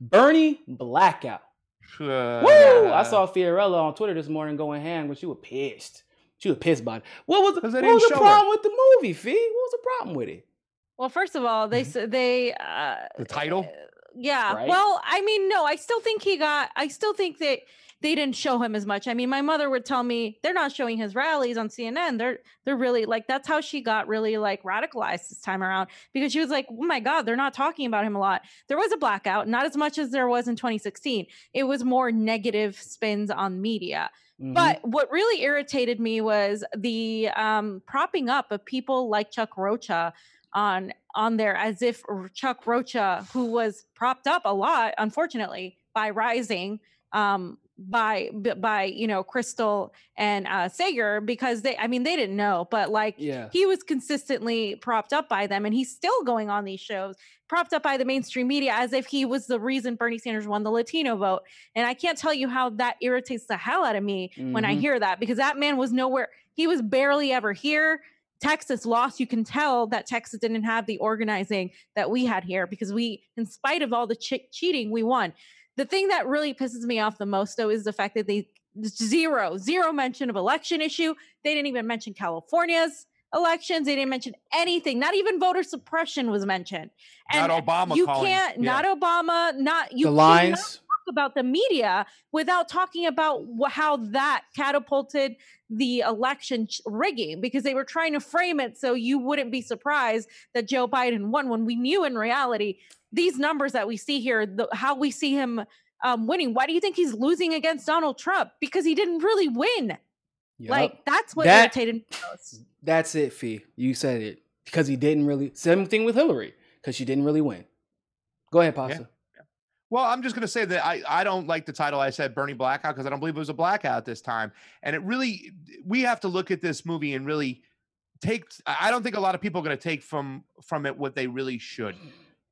Bernie blackout. Uh, Woo! I saw Fiorella on Twitter this morning going ham, but she was pissed. She was pissed about it. What was, what was the problem her. with the movie, Fee? What was the problem with it? Well, first of all, they mm-hmm. they uh, the title. Yeah. Right? Well, I mean, no, I still think he got. I still think that they didn't show him as much. I mean, my mother would tell me they're not showing his rallies on CNN. They're they're really like that's how she got really like radicalized this time around because she was like, "Oh my god, they're not talking about him a lot." There was a blackout, not as much as there was in 2016. It was more negative spins on media. Mm-hmm. But what really irritated me was the um, propping up of people like Chuck Rocha on on there as if Chuck Rocha, who was propped up a lot, unfortunately, by Rising, um, by by you know Krystal and uh Saagar because they I mean they didn't know but like yeah. he was consistently propped up by them and he's still going on these shows propped up by the mainstream media as if he was the reason Bernie Sanders won the Latino vote and I can't tell you how that irritates the hell out of me mm-hmm. when I mm-hmm. hear that because that man was nowhere he was barely ever here Texas lost, you can tell that Texas didn't have the organizing that we had here because we, in spite of all the ch- cheating, we won. The thing that really pisses me off the most, though, is the fact that they zero, zero mention of election issue. They didn't even mention California's elections. They didn't mention anything. Not even voter suppression was mentioned. And not Obama. You calling, can't. Yeah. Not Obama. Not you. The lines about the media without talking about how that catapulted the election rigging because they were trying to frame it so you wouldn't be surprised that Joe Biden won when we knew in reality these numbers that we see here, the, how we see him um, winning. Why do you think he's losing against Donald Trump? Because he didn't really win. Yep. Like that's what that, irritated me most. That's it, Fee. You said it because he didn't really. Same thing with Hillary because she didn't really win. Go ahead, Pasta. Yeah. Well, I'm just going to say that I, I don't like the title I said Bernie Blackout because I don't believe it was a blackout this time. And it really, we have to look at this movie and really take, I don't think a lot of people are going to take from from it what they really should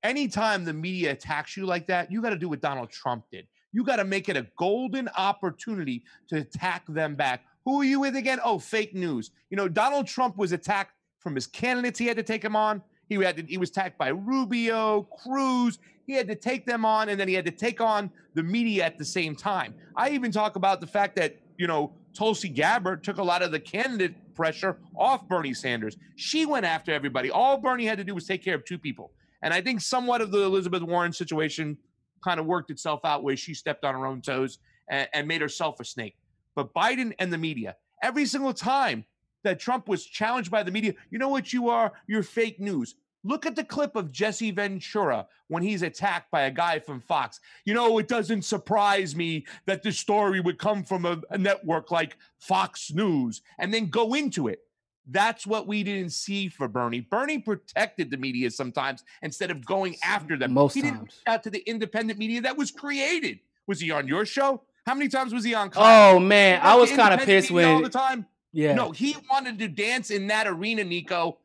anytime the media attacks you like that, you got to do what Donald Trump did. You got to make it a golden opportunity to attack them back. Who are you with again? Oh, fake news. You know, Donald Trump was attacked from his candidates. He had to take him on. He had to, he was attacked by Rubio, Cruz. He had to take them on, and then he had to take on the media at the same time. I even talk about the fact that you know Tulsi Gabbard took a lot of the candidate pressure off Bernie Sanders. She went after everybody. All Bernie had to do was take care of two people. And I think somewhat of the Elizabeth Warren situation kind of worked itself out where she stepped on her own toes and, and made herself a snake. But Biden and the media, every single time that Trump was challenged by the media, you know what you are? You're fake news. Look at the clip of Jesse Ventura when he's attacked by a guy from Fox. You know, it doesn't surprise me that this story would come from a, a network like Fox News and then go into it. That's what we didn't see for Bernie. Bernie protected the media sometimes instead of going after them. Most he times. didn't out to the independent media that was created. Was he on your show? How many times was he on? Oh man, I was kind of pissed when all the time. Yeah. No, he wanted to dance in that arena, Niko.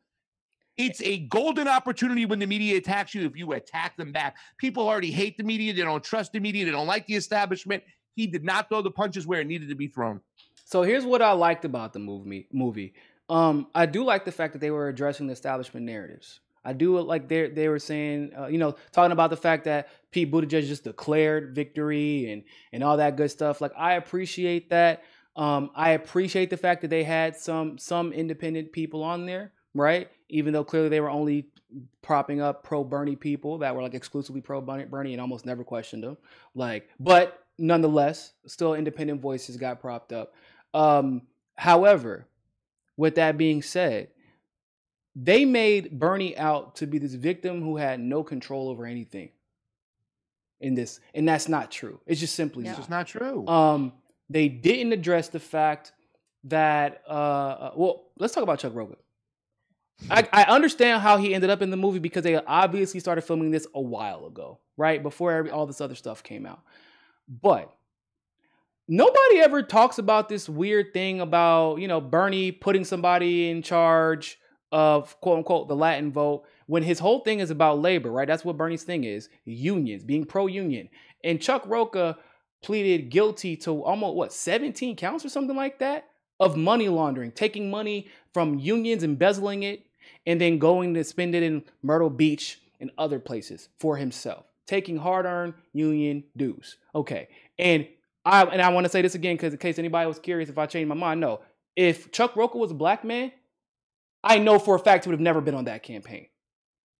It's a golden opportunity when the media attacks you if you attack them back. People already hate the media. They don't trust the media. They don't like the establishment. He did not throw the punches where it needed to be thrown. So here's what I liked about the movie. Movie. Um, I do like the fact that they were addressing the establishment narratives. I do like they they were saying, uh, you know, talking about the fact that Pete Buttigieg just declared victory and and all that good stuff. Like I appreciate that. Um, I appreciate the fact that they had some some independent people on there, right? Even though clearly they were only propping up pro Bernie people that were like exclusively pro Bernie and almost never questioned them. Like, but nonetheless, still independent voices got propped up. Um, however, with that being said, they made Bernie out to be this victim who had no control over anything in this, and that's not true. It's just simply yeah. just not true. Um, they didn't address the fact that uh, uh well, let's talk about Chuck Rogan. I, I understand how he ended up in the movie because they obviously started filming this a while ago, right? Before every, all this other stuff came out. But nobody ever talks about this weird thing about you know Bernie putting somebody in charge of quote unquote the Latin vote when his whole thing is about labor, right? That's what Bernie's thing is unions, being pro union. And Chuck Rocha pleaded guilty to almost what 17 counts or something like that of money laundering, taking money from unions, embezzling it. and then going to spend it in Myrtle Beach and other places for himself, taking hard-earned union dues. Okay, and I and I want to say this again because in case anybody was curious if I changed my mind, no. If Chuck Rocha was a black man, I know for a fact he would have never been on that campaign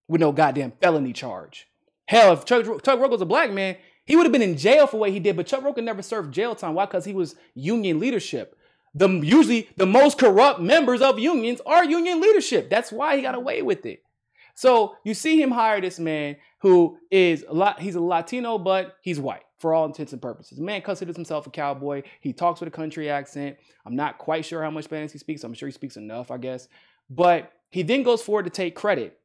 with no goddamn felony charge. Hell, if Chuck, Chuck was a black man, he would have been in jail for what he did. But Chuck Rocha never served jail time. Why? Because he was union leadership. The usually the most corrupt members of unions are union leadership. That's why he got away with it. So you see him hire this man who is a lot. He's a Latino, but he's white for all intents and purposes. The man considers himself a cowboy. He talks with a country accent. I'm not quite sure how much Spanish he speaks. I'm sure he speaks enough, I guess. But he then goes forward to take credit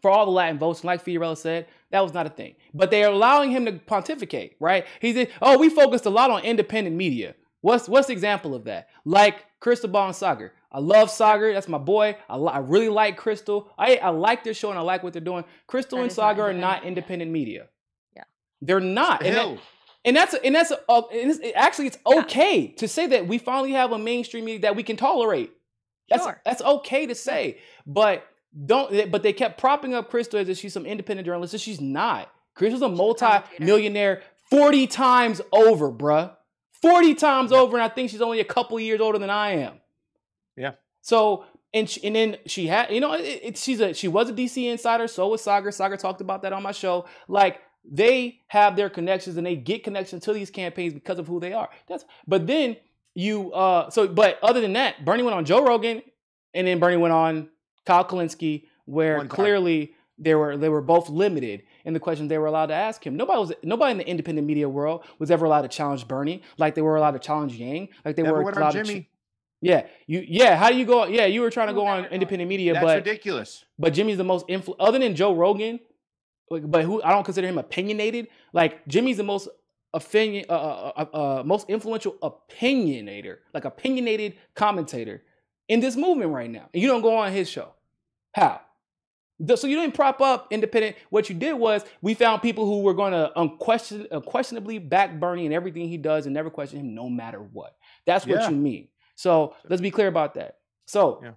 for all the Latin votes. And like Fiorella said, that was not a thing. But they are allowing him to pontificate, right? He said, oh, we focused a lot on independent media. What's what's the example of that? Like Krystal Ball and Saagar. I love Saagar. That's my boy. I, I really like Krystal. I, I like their show and I like what they're doing. Krystal and Saagar are not independent media. Yeah. They're not. And, that, and that's and that's uh, and it's, actually it's okay yeah. to say that we finally have a mainstream media that we can tolerate. That's sure. that's okay to say. But don't but they kept propping up Krystal as if she's some independent journalist. And she's not. Krystal's a multi-millionaire 40 times over, bruh. 40 times yeah. over, and I think she's only a couple years older than I am. Yeah. So and she, and then she had, you know, it, it, she's a she was a DC insider. So was Saagar. Saagar talked about that on my show. Like they have their connections and they get connections to these campaigns because of who they are. That's but then you uh so but other than that, Bernie went on Joe Rogan, and then Bernie went on Kyle Kulinski, where clearly they were they were both limited in the questions they were allowed to ask him. Nobody was nobody in the independent media world was ever allowed to challenge Bernie like they were allowed to challenge Yang, like they Never were allowed to. Ch- yeah, you yeah. How do you go? Yeah, you were trying to go on independent media, That's but ridiculous. But Jimmy's the most influ- other than Joe Rogan, but who I don't consider him opinionated. Like Jimmy's the most opinion, uh, uh, uh, uh, most influential opinionator, like opinionated commentator in this movement right now. And you don't go on his show. How? So you didn't prop up independent. What you did was we found people who were going to unquestion, unquestionably back Bernie and everything he does and never question him no matter what. That's what yeah. you mean. So let's be clear about that. So yeah.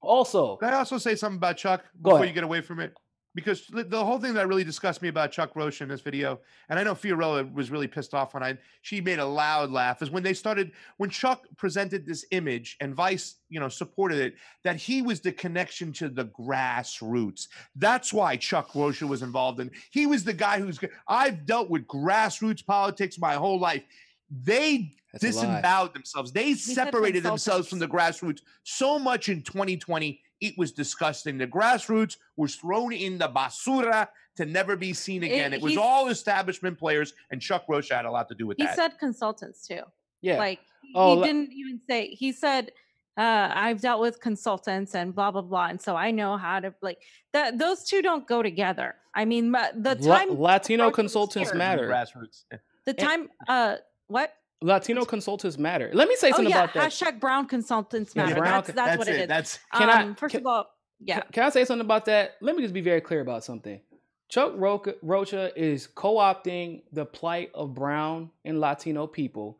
also, can I also say something about Chuck before you get away from it? Because the whole thing that really disgusts me about Chuck Rocha in this video, and I know Fiorella was really pissed off when I she made a loud laugh, is when they started when Chuck presented this image and Vice, you know, supported it that he was the connection to the grassroots. That's why Chuck Rocha was involved in. He was the guy who's I've dealt with grassroots politics my whole life. They That's disemboweled themselves. They he separated themselves from the grassroots so much in 2020 it was disgusting. The grassroots was thrown in the basura to never be seen again. It, it was all establishment players, and Chuck Rocha had a lot to do with he that. He said consultants too. Yeah. Like oh, he didn't even say, he said, uh, I've dealt with consultants and blah blah blah, and so I know how to like that. Those two don't go together. I mean, the time La- Latino consultants matter. Grassroots. The time, uh, what? Latino consultants matter. Let me say oh, something yeah. about that. Hashtag brown consultants matter. Yeah, brown, that's, that's, that's, what it, it is. That's can um, I first can, of all, yeah. Can, I say something about that? Let me just be very clear about something. Chuck Rocha, Rocha is co-opting the plight of brown and Latino people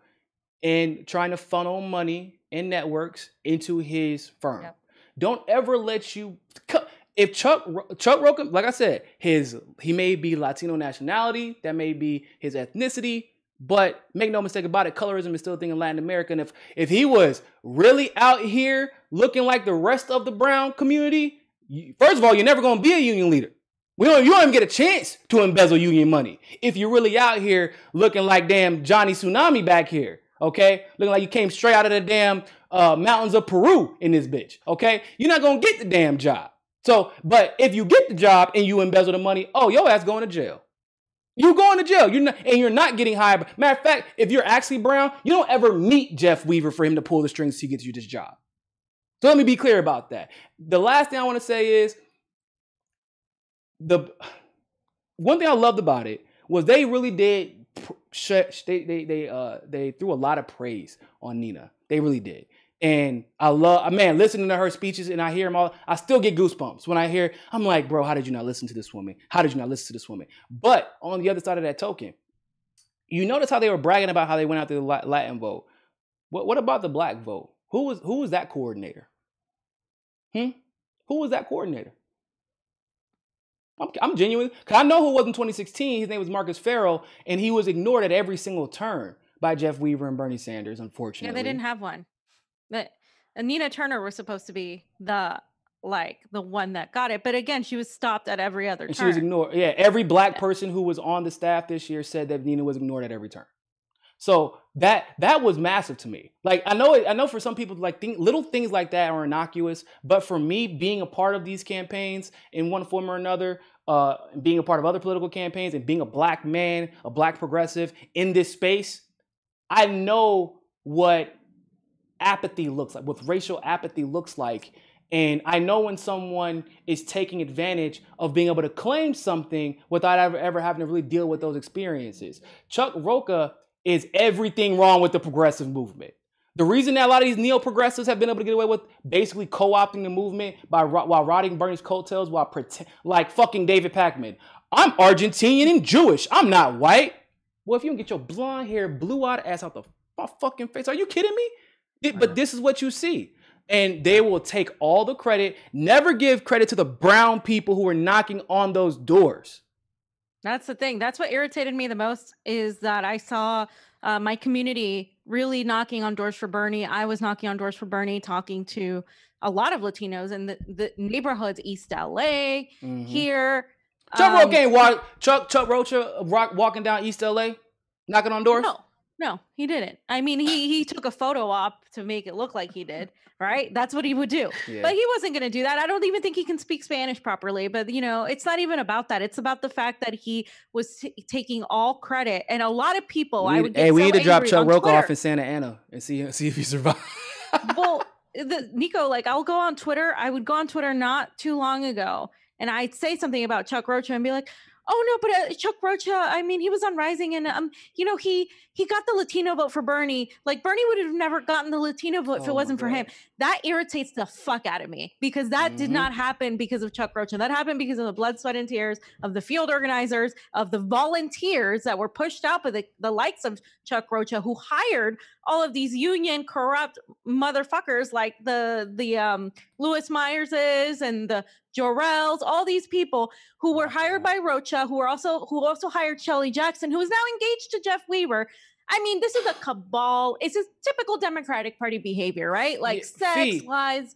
and trying to funnel money and networks into his firm. Yep. Don't ever let you if Chuck Chuck Rocha, like I said, his he may be Latino nationality, that may be his ethnicity, but make no mistake about it, colorism is still a thing in Latin America. And if if he was really out here looking like the rest of the brown community, you, first of all, you're never gonna be a union leader. We don't, you don't even get a chance to embezzle union money if you're really out here looking like damn Johnny Tsunami back here. Okay, looking like you came straight out of the damn uh, mountains of Peru in this bitch. Okay, you're not gonna get the damn job. So, but if you get the job and you embezzle the money, oh, your ass going to jail. You're going to jail. You're not, and you're not getting hired. Matter of fact, if you're actually Brown, you don't ever meet Jeff Weaver for him to pull the strings to get you this job. So let me be clear about that. The last thing I want to say is the one thing I loved about it was they really did they they they uh they threw a lot of praise on Nina. They really did. And I love, man, listening to her speeches and I hear them all. I still get goosebumps when I hear, I'm like, bro, how did you not listen to this woman? How did you not listen to this woman? But on the other side of that token, you notice how they were bragging about how they went out to the Latin vote. What, what about the black vote? Who was who was that coordinator? Hmm? Who was that coordinator? I'm, I'm genuine because I know who was in 2016. His name was Marcus Ferrell, and he was ignored at every single turn by Jeff Weaver and Bernie Sanders. Unfortunately, Yeah, they didn't have one. But and Nina Turner was supposed to be the like the one that got it, but again, she was stopped at every other and she was ignored. Yeah, every black person who was on the staff this year said that Nina was ignored at every turn. So that that was massive to me. Like I know I know for some people like think, little things like that are innocuous, but for me being a part of these campaigns in one form or another, uh, being a part of other political campaigns and being a black man, a black progressive in this space, I know what apathy looks like, what racial apathy looks like. And I know when someone is taking advantage of being able to claim something without ever, ever having to really deal with those experiences. Chuck Rocha is everything wrong with the progressive movement. The reason that a lot of these neo-progressives have been able to get away with basically co-opting the movement by while riding Bernie's coattails while pretend like fucking David Pakman. I'm Argentinian and Jewish. I'm not white. Well, if you don't get your blonde hair, blue-eyed ass out the fucking face, are you kidding me? Th- But this is what you see. And they will take all the credit, never give credit to the brown people who are knocking on those doors. That's the thing. That's what irritated me the most is that I saw uh, my community really knocking on doors for Bernie. I was knocking on doors for Bernie, talking to a lot of Latinos in the, the neighborhoods, East LA, Mhm. here. Chuck um, Rocha ain't walk, Chuck Chuck Rocha rock, walking down East LA, knocking on doors. No, no, he didn't. I mean, he he took a photo op to make it look like he did, right? That's what he would do. Yeah. But he wasn't going to do that. I don't even think he can speak Spanish properly. But you know, it's not even about that. It's about the fact that he was t- taking all credit, and a lot of people. We I would get hey, we so need to drop Chuck on Rocha off in Santa Ana and see see if he survives. well, the Niko, like I'll go on Twitter. I would go on Twitter not too long ago, and I'd say something about Chuck Rocha and be like, "Oh no, but uh, Chuck Rocha. I mean, he was on Rising, and um, you know, he he got the Latino vote for Bernie. Like Bernie would have never gotten the Latino vote if Oh it wasn't for him. That irritates the fuck out of me because that did Mhm. not happen because of Chuck Rocha. That happened because of the blood, sweat, and tears of the field organizers, of the volunteers that were pushed out by the, the likes of Chuck Rocha, who hired all of these union corrupt motherfuckers like the the um Lewis Myerses and the Jorels, all these people who were hired by Rocha, who were also who also hired Shelley Jackson, who is now engaged to Jeff Weaver. I mean, this is a cabal. It's just typical Democratic Party behavior, right? Like Yeah, sex, lies.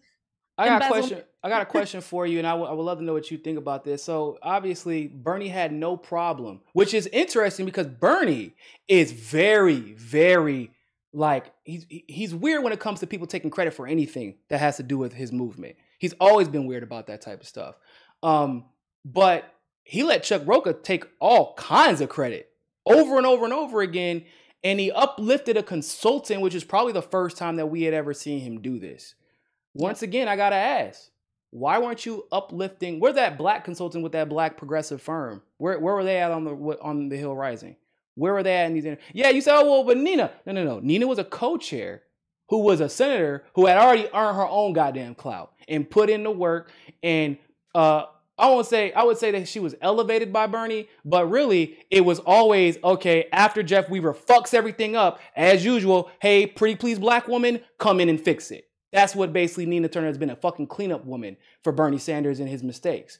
I got a question. I got a question for you, and I would- I would love to know what you think about this. So obviously, Bernie had no problem, which is interesting because Bernie is very, very like he's he's weird when it comes to people taking credit for anything that has to do with his movement. He's always been weird about that type of stuff. Um, but he let Chuck Rocha take all kinds of credit over and over and over again, and he uplifted a consultant, which is probably the first time that we had ever seen him do this. Once again, I gotta ask, why weren't you uplifting? Where that black consultant with that black progressive firm? Where where were they at on the on the Hill Rising? Where were they at in these? inter- Yeah, you said, oh well, but Nina, no, no, no. Nina was a co-chair who was a senator who had already earned her own goddamn clout and put in the work. And uh, I won't say I would say that she was elevated by Bernie, but really it was always okay. After Jeff Weaver fucks everything up as usual, hey, pretty please black woman, come in and fix it. That's what basically Nina Turner has been a fucking cleanup woman for Bernie Sanders and his mistakes.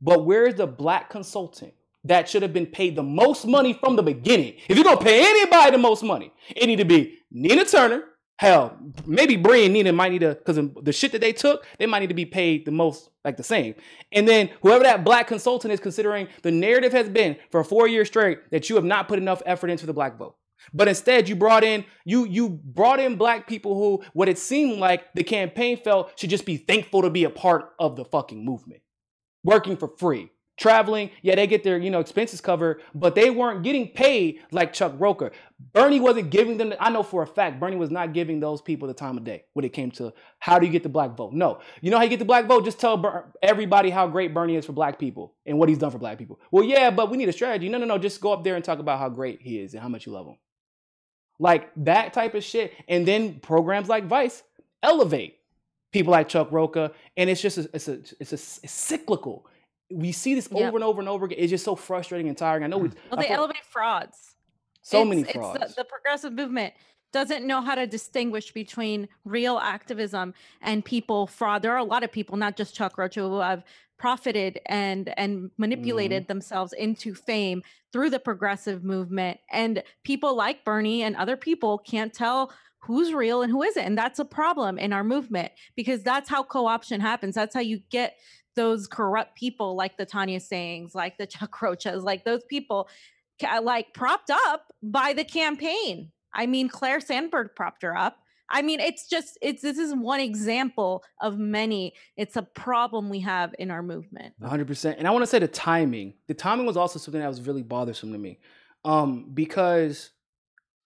But where's the black consultant that should have been paid the most money from the beginning? If you're gonna pay anybody the most money, it need to be Nina Turner. Hell, maybe Brie and Nina might need to, because the shit that they took, they might need to be paid the most, like the same. And then whoever that black consultant is, considering the narrative has been for four years straight that you have not put enough effort into the black vote. But instead, you brought in you you brought in black people who what it seemed like the campaign felt should just be thankful to be a part of the fucking movement, working for free, traveling. Yeah, they get their you know expenses covered, but they weren't getting paid like Chuck Roker. Bernie wasn't giving them. I know for a fact Bernie was not giving those people the time of day when it came to how do you get the black vote. No, you know how you get the black vote? Just tell Ber- everybody how great Bernie is for black people and what he's done for black people. Well, yeah, but we need a strategy. No, no, no. Just go up there and talk about how great he is and how much you love him. Like that type of shit. And then programs like Vice elevate people like Chuck Rocha. And it's just, a, it's, a, it's, a, it's cyclical. We see this Yep. over and over and over again. It's just so frustrating and tiring. I know we, Well, they elevate frauds. so It's- many it's the- frauds. the, progressive movement doesn't know how to distinguish between real activism and people fraud. There are a lot of people, not just Chuck Rocha, who have profited and and manipulated mm-hmm. themselves into fame through the progressive movement and people like Bernie and other people can't tell who's real and who isn't and that's a problem in our movement because that's how co-option happens that's how you get those corrupt people like the Tanya Sayings, like the Chuck Rochas, like those people like propped up by the campaign. I mean, Claire Sandberg propped her up. I mean, it's just it's this is one example of many. It's a problem we have in our movement. 100%. And I want to say the timing. The timing was also something that was really bothersome to me. Um because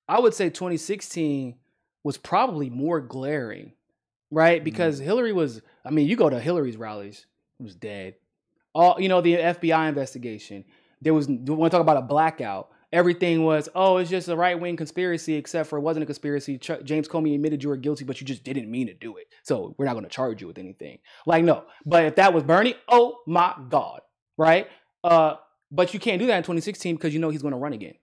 I would say 2016 was probably more glaring, right? Because mm-hmm. Hillary was I mean, you go to Hillary's rallies, it was dead. All, you know, the FBI investigation. There was want to talk about a blackout everything was, oh, it's just a right wing conspiracy, except for it wasn't a conspiracy. Ch- James Comey admitted you were guilty, but you just didn't mean to do it. So we're not going to charge you with anything. Like, no. But if that was Bernie, oh my God, right? Uh, but you can't do that in 2016 because you know he's going to run again.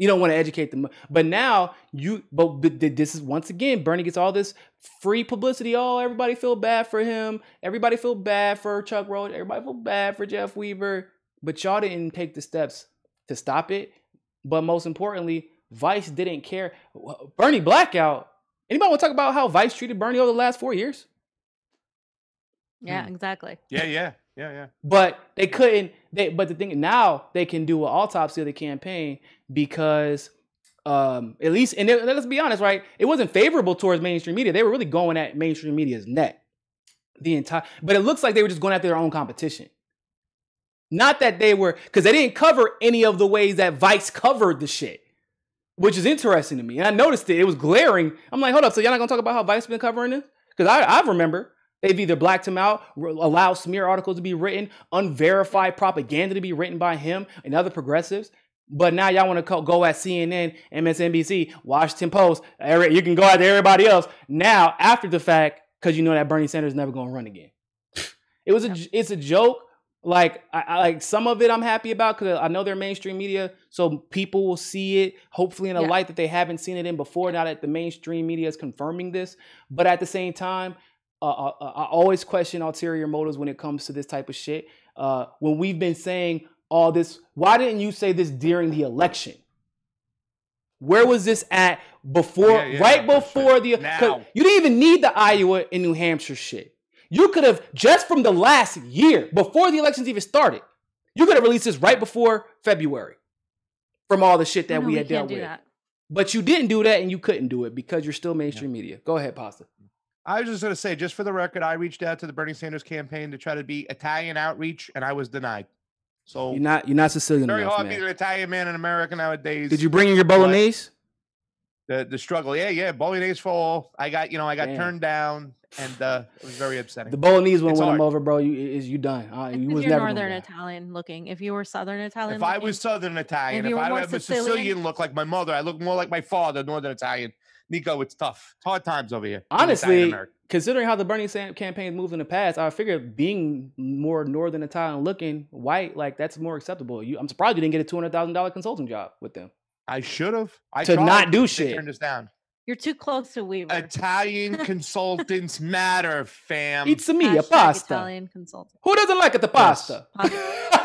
You don't want to educate them. But now you, but, but this is once again, Bernie gets all this free publicity. Oh, everybody feel bad for him. Everybody feel bad for Chuck Roach. Everybody feel bad for Jeff Weaver. But y'all didn't take the steps to stop it. But most importantly, Vice didn't care. Bernie blackout. Anybody want to talk about how Vice treated Bernie over the last four years? Yeah, hmm. exactly. Yeah, yeah, yeah, yeah. But they couldn't. They but the thing now they can do an autopsy of the campaign because um at least and it, let's be honest, right? It wasn't favorable towards mainstream media. They were really going at mainstream media's neck the entire. But it looks like they were just going after their own competition. Not that they were, because they didn't cover any of the ways that Vice covered the shit, which is interesting to me. And I noticed it; it was glaring. I'm like, hold up, so y'all not gonna talk about how Vice been covering this? Because I, I remember they've either blacked him out, allowed smear articles to be written, unverified propaganda to be written by him and other progressives. But now y'all want to go at CNN, MSNBC, Washington Post. You can go at everybody else now after the fact because you know that Bernie Sanders is never going to run again. It was a, it's a joke like I, I, like some of it I'm happy about because I know they're mainstream media, so people will see it hopefully in a yeah. light that they haven't seen it in before. Now that the mainstream media is confirming this, but at the same time, uh, I, uh, uh, I, always question ulterior motives when it comes to this type of shit. Uh, when we've been saying all this, why didn't you say this during the election? Where was this at before? Yeah, yeah, right before sure. the you didn't even need the Iowa and New Hampshire shit. You could have just from the last year, before the elections even started, you could have released this right before February from all the shit that we had dealt with. That. But you didn't do that and you couldn't do it because you're still mainstream yeah. media. Go ahead, Pasta. I was just going to say, just for the record, I reached out to the Bernie Sanders campaign to try to be Italian outreach, and I was denied. So you're not you're not Sicilian very enough, hard man. being an Italian man in America nowadays. Did you bring in your bolognese? the the struggle. Yeah, yeah. Bolognese full. I got you know I got Damn. turned down, and uh, it was very upsetting. The bolognese one went him over, bro. You is you done? Uh, you was you're never northern Italian looking. If you were southern Italian, if looking, I was southern Italian, if, if I have a Sicilian look like my mother, I look more like my father, northern Italian. Niko, it's tough. It's hard times over here. Honestly, considering how the Bernie Sand campaign moved in the past, I figured being more northern Italian looking, white, like that's more acceptable. You, I'm surprised you didn't get a two hundred thousand dollar consulting job with them. I should have. I to not do shit. Turned us down. You're too close to Weaver. Italian consultants matter, fam. It's a me, a pasta. Italian consultant. Who doesn't like it, the pasta?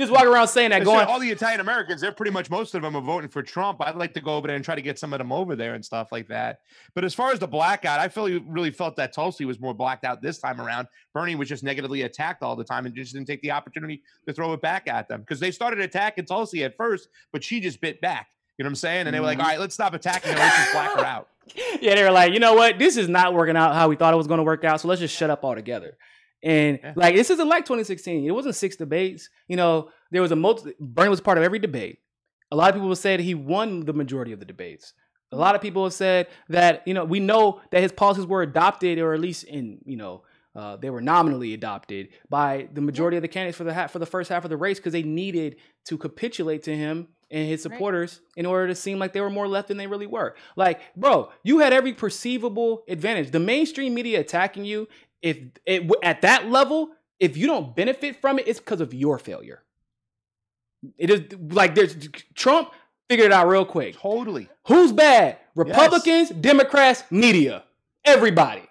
just walk around saying that. Going all the Italian Americans, they're pretty much most of them are voting for Trump. I'd like to go over there and try to get some of them over there and stuff like that. But as far as the blackout, I feel really felt that Tulsi was more blacked out this time around. Bernie was just negatively attacked all the time and just didn't take the opportunity to throw it back at them because they started attacking Tulsi at first, but she just bit back. You know what I'm saying? And they were like, mm-hmm. all right, let's stop attacking her. Let's just black her out. Yeah, they were like, you know what? This is not working out how we thought it was going to work out. So let's just shut up altogether. And yeah. like, this isn't like 2016. It wasn't six debates. You know, there was a multi, Bernie was part of every debate. A lot of people said he won the majority of the debates. A lot of people have said that, you know, we know that his policies were adopted or at least in, you know, uh, they were nominally adopted by the majority of the candidates for the ha- for the first half of the race because they needed to capitulate to him and his supporters right. in order to seem like they were more left than they really were. Like, bro, you had every perceivable advantage. The mainstream media attacking you, if it, at that level, if you don't benefit from it, it's because of your failure. It is like there's Trump figured it out real quick. Totally. Who's bad? Republicans, Democrats, media, everybody,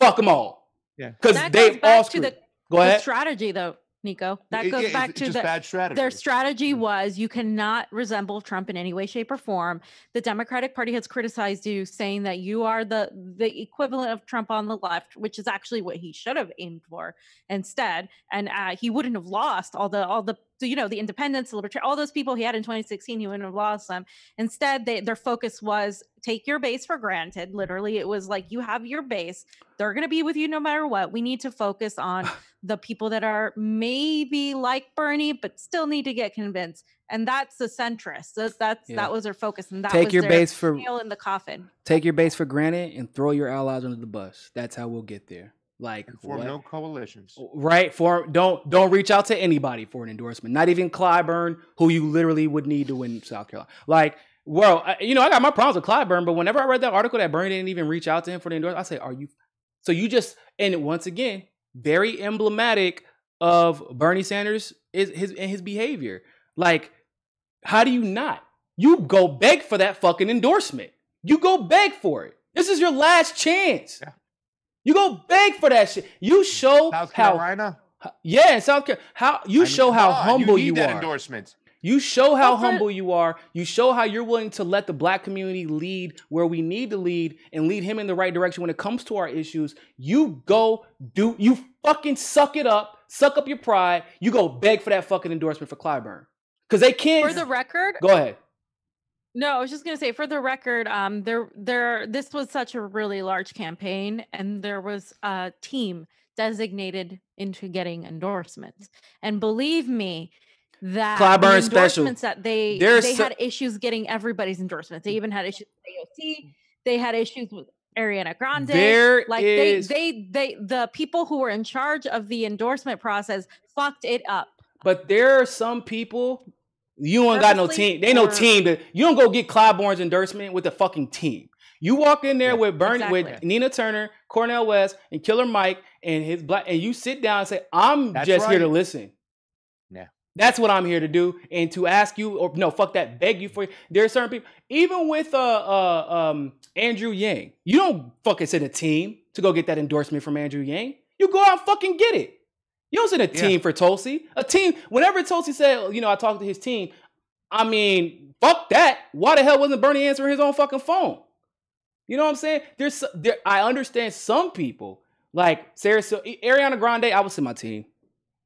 fuck them all. Yeah. because they goes all to screwed. the, Go the ahead. strategy, though, Niko. That It- goes yeah, back to the bad strategy. their strategy was you cannot resemble Trump in any way, shape, or form. The Democratic Party has criticized you, saying that you are the the equivalent of Trump on the left, which is actually what he should have aimed for instead. And uh, he wouldn't have lost all the all the you know the independents, the libertarian, all those people he had in 2016. He wouldn't have lost them. Instead, they, their focus was take your base for granted. Literally, it was like you have your base; they're going to be with you no matter what. We need to focus on the people that are maybe like Bernie, but still need to get convinced. And that's the centrist. That, that's Yeah. that was their focus. And that Take was your base for nail in the coffin. take your base for granted and throw your allies under the bus. That's how we'll get there. Like form what? no coalitions. Oh, right for don't don't reach out to anybody for an endorsement not even clyburn who you literally would need to win south carolina like well I, you know i got my problems with clyburn but whenever i read that article that bernie didn't even reach out to him for the endorsement i say are you so you just and once again very emblematic of bernie sanders is his and his behavior like how do you not you go beg for that fucking endorsement you go beg for it this is your last chance Yeah. You go beg for that shit you show South how Carolina. yeah, in South Carolina. How you I mean, show come how on, humble you, you, need that are. endorsement. You show how But for- humble you are. You show how you're willing to let the black community lead where we need to lead and lead him in the right direction when it comes to our issues. You go do you fucking suck it up, suck up your pride. You go beg for that fucking endorsement for Clyburn. Cause they can't For the record, go ahead. No, I was just gonna say for the record, um, there there this was such a really large campaign, and there was a team designated into getting endorsements. And believe me, that Clyburn the special. endorsements that they There's they so- had issues getting everybody's endorsements. They even had issues with AOC. They had issues with Ariana Grande. There like is- they they they the people who were in charge of the endorsement process fucked it up. But there are some people you ain't got no team. They ain't no team that you don't go get Clyburn's endorsement with a fucking team. You walk in there Yeah, with Bernie, with. Nina Turner, Cornel West, and Killer Mike, and his black, and you sit down and say, "I'm That's just here to listen." Yeah. That's what I'm here to do, and to ask you, or no, fuck that, beg you for you. There are certain people, even with uh, uh um Andrew Yang, you don't fucking send a team to go get that endorsement from Andrew Yang. You go out and fucking get it. You don't send a Yeah. team for Tulsi. A team, whenever Tulsi said, you know, I talked to his team, I mean, fuck that. Why the hell wasn't Bernie answering his own fucking phone? You know what I'm saying? There's there I understand some people like Sarah so Ariana Grande, I would send my team.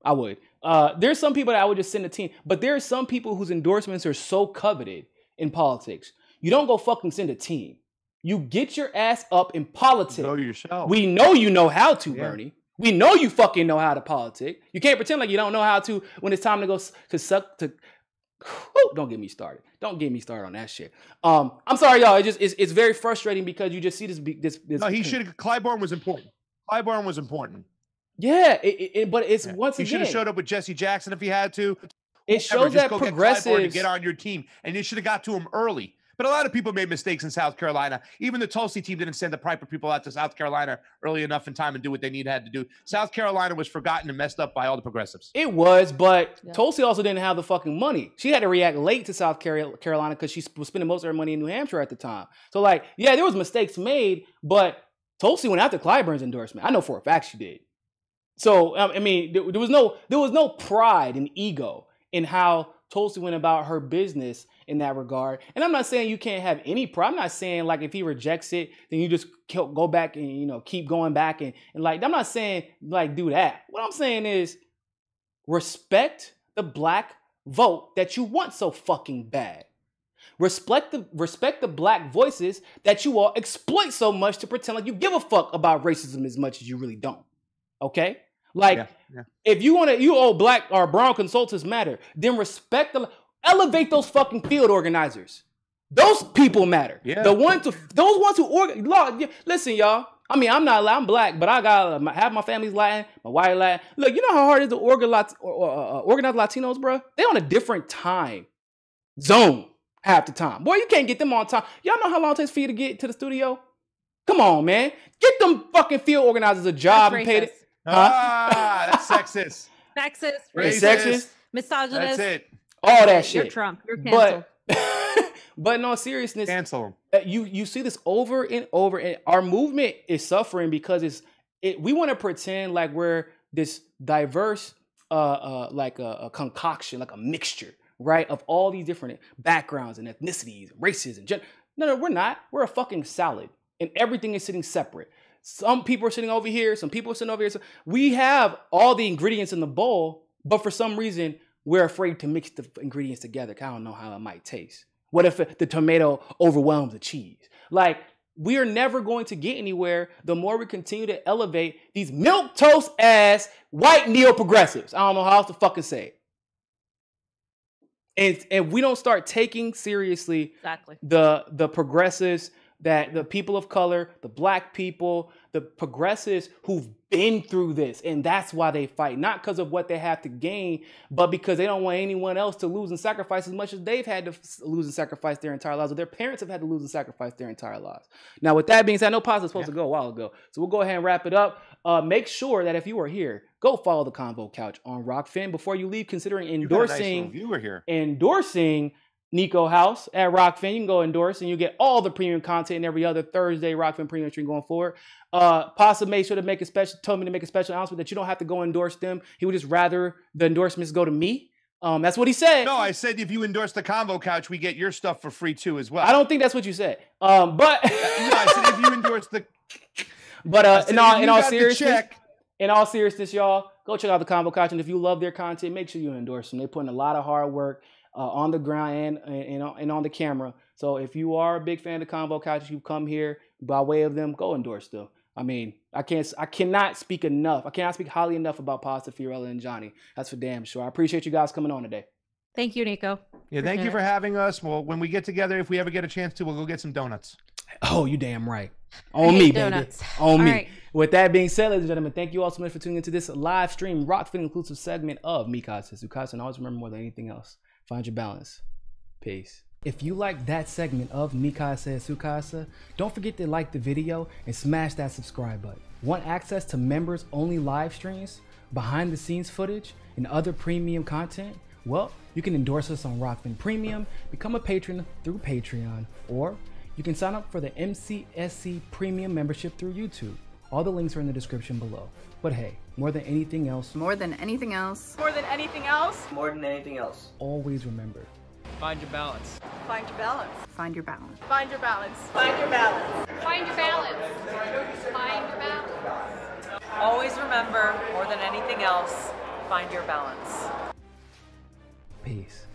I would. Uh, there's some people that I would just send a team, but there are some people whose endorsements are so coveted in politics. You don't go fucking send a team. You get your ass up in politics. Know yourself. We know you know how to, Yeah. Bernie. We know you fucking know how to politic. You can't pretend like you don't know how to when it's time to go to suck to. Whew, don't get me started. Don't get me started on that shit. Um, I'm sorry, y'all. It just it's, it's very frustrating because you just see this this this. no, he should. have Clyburn was important. Clyburn was important. Yeah, it, it, it- but it's Yeah. once he should have showed up with Jesse Jackson if he had to. it Whatever, shows just that go get to get on your team, and you should have got to him early. But a lot of people made mistakes in South Carolina. Even the Tulsi team didn't send the proper people out to South Carolina early enough in time and do what they needed had to do. South Carolina was forgotten and messed up by all the progressives. It was, but Yeah. Tulsi also didn't have the fucking money. She had to react late to South Carolina because she was spending most of her money in New Hampshire at the time. So, like, yeah, there was mistakes made, but Tulsi went after Clyburn's endorsement. I know for a fact she did. So, um, I mean, there, there was no there was no pride and ego in how Tulsi went about her business in that regard. And I'm not saying you can't have any pride. I'm not saying like if he rejects it, then you just go go back and you know keep going back and, and like I'm not saying like do that. What I'm saying is respect the black vote that you want so fucking bad. Respect the respect the black voices that you all exploit so much to pretend like you give a fuck about racism as much as you really don't. Okay? Like Yeah, yeah. if you want to you owe black or brown consultants matter, then respect the elevate those fucking field organizers. Those people matter. Yeah. The ones to those ones who org. Lord, yeah, listen, y'all. I mean, I'm not. I'm black, but I got uh, half my family's Latin, my white Latin. Look, you know how hard it is to organize, or, or, uh, organize Latinos, bro? They on a different time zone half the time. Boy, you can't get them on time. Y'all know how long it takes for you to get to the studio? Come on, man. Get them fucking field organizers a job That's and pay it. Racist. Ah, that's sexist. Sexist, It's Racist. sexist. misogynist. That's it. All that shit. You're. Trump. You're canceled. But But in all seriousness, Cancel uh, you you see this over and over, and our movement is suffering because it's it. We want to pretend like we're this diverse, uh, uh, like a, a concoction, like a mixture, right, of all these different backgrounds and ethnicities, races, and gen- no, no, we're not. We're a fucking salad, and everything is sitting separate. Some people are sitting over here, some people are sitting over here. So we have all the ingredients in the bowl, but for some reason we're afraid to mix the ingredients together. I don't know how it might taste. What if the tomato overwhelms the cheese? Like we are never going to get anywhere the more we continue to elevate these milk toast ass white neo progressives. I don't know how else to fucking say it. And and we don't start taking seriously Exactly. the the progressives that the people of color, the black people, the progressives who've been through this, and that's why they fight, not because of what they have to gain, but because they don't want anyone else to lose and sacrifice as much as they've had to lose and sacrifice their entire lives, or their parents have had to lose and sacrifice their entire lives. Now, with that being said, I know Paz was supposed to go a while ago, so we'll go ahead and wrap it up. Uh, make sure that if you are here, go follow the Convo Couch on Rokfin before you leave, considering endorsing, You nice endorsing little viewer here. endorsing Niko House at Rokfin. You can go endorse and you get all the premium content and every other Thursday Rokfin premium stream going forward. Uh Pasa made sure to make a special told me to make a special announcement that you don't have to go endorse them. He would just rather the endorsements go to me. Um that's what he said. No, I said if you endorse the Convo Couch, we get your stuff for free too as well. I don't think that's what you said. Um but No, I said if you endorse the. but uh said in all in all seriousness check, in all seriousness, y'all, go check out the Convo Couch. And if you love their content, make sure you endorse them. They put in a lot of hard work uh, on the ground and, and, on- and on the camera. So if you are a big fan of the Convo Couch, you come here by way of them, go endorse them. I mean, I can't, I cannot speak enough. I cannot speak highly enough about Pasta Fiorella and Johnny. That's for damn sure. I appreciate you guys coming on today. Thank you, Niko. Yeah, thank you Appreciate for having us. Well, when we get together, if we ever get a chance to, we'll go get some donuts. Oh, you damn right. On me, donuts. baby. On All me. right. With that being said, ladies and gentlemen, thank you all so much for tuning into this live stream Rokfin inclusive segment of Mikasa Sukasa. And I always remember more than anything else, find your balance. Peace. If you like that segment of Mikasa Sukasa, don't forget to like the video and smash that subscribe button. Want access to members only live streams, behind the scenes footage, and other premium content? Well, you can endorse us on Rokfin Premium, become a patron through Patreon, or you can sign up for the MCSC Premium membership through YouTube. All the links are in the description below. But hey, more than anything else, More than anything else, More than anything else, more than anything else. always remember Find your balance. find your balance. find your balance. Find your balance. Find your balance. Find your balance. Find your balance. Always remember, more than anything else, find your balance. peace.